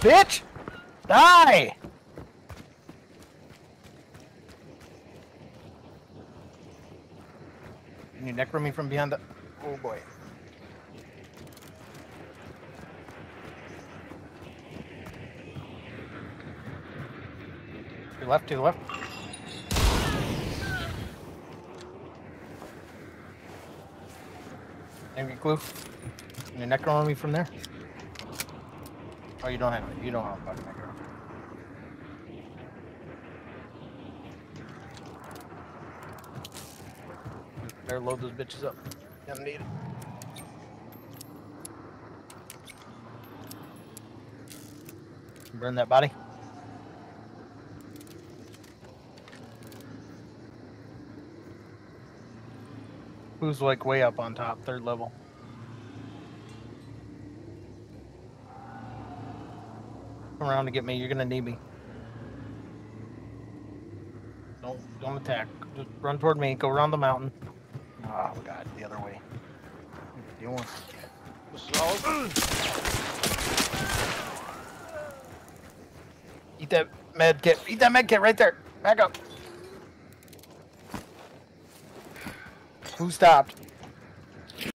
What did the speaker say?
Bitch! Die! Can you necro me from behind the... Oh boy. To your left, to the left. Maybe glue. Can you necro me from there? Oh, you don't have it. You don't have a fucking necro. Better load those bitches up. Gonna need it. Burn that body. Who's like way up on top, third level? Come around to get me. You're gonna need me. Don't don't attack. Just run toward me. Go around the mountain. Oh god, the other way. You doing? Eat that med kit. Eat that med kit right there. Back up. Who stopped?